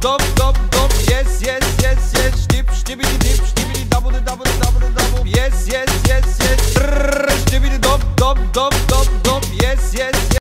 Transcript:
dop, dop, dop. Yes, yes, yes, yes. dip dip dip, skibidi double, double, double, double. Yes, yes, yes, yes. Brrr, skibidi dop, dop, dop, dop.